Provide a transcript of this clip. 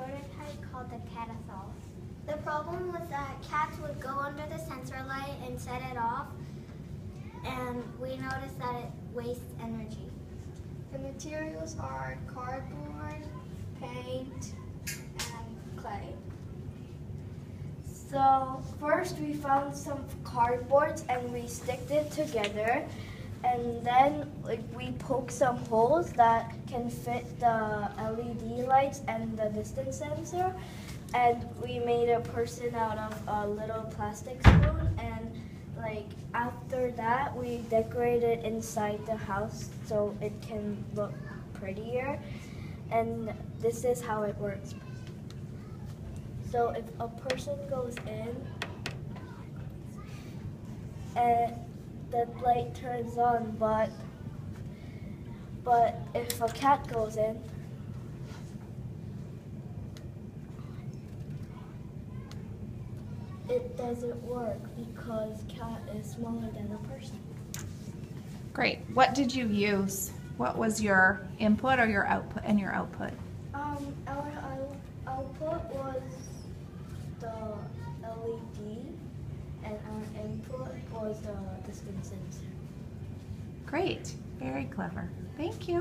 prototype called the Catasol. The problem was that cats would go under the sensor light and set it off, and we noticed that it wastes energy. The materials are cardboard, paint, and clay. So first we found some cardboards and we sticked it together and then like we poke some holes that can fit the LED lights and the distance sensor. And we made a person out of a little plastic spoon. And like after that we decorated inside the house so it can look prettier. And this is how it works. So if a person goes in and the light turns on but but if a cat goes in it doesn't work because cat is smaller than a person. Great. What did you use? What was your input or your output and your output? Um, our out- output was the LED, and our input was the. Great. Very clever. Thank you.